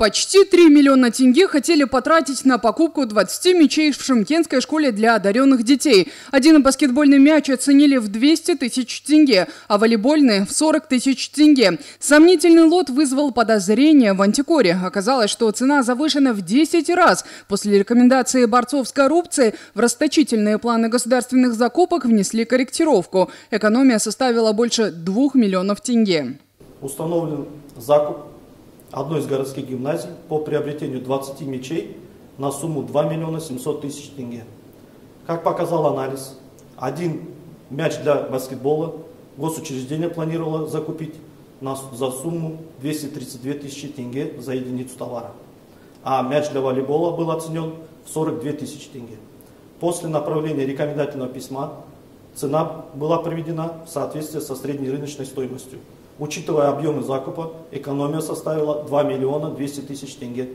Почти 3 миллиона тенге хотели потратить на покупку 20 мячей в Шимкенской школе для одаренных детей. Один баскетбольный мяч оценили в 200 тысяч тенге, а волейбольный – в 40 тысяч тенге. Сомнительный лот вызвал подозрения в антикоре. Оказалось, что цена завышена в 10 раз. После рекомендации борцов с коррупцией в расточительные планы государственных закупок внесли корректировку. Экономия составила больше 2 миллионов тенге. Установлен закуп одной из городских гимназий по приобретению 20 мячей на сумму 2 миллиона 700 тысяч тенге. Как показал анализ, один мяч для баскетбола госучреждение планировало закупить на, за сумму 232 тысячи тенге за единицу товара. А мяч для волейбола был оценен в 42 тысячи тенге. После направления рекомендательного письма цена была приведена в соответствии со средней рыночной стоимостью. Учитывая объемы закупа, экономия составила 2 миллиона 200 тысяч тенге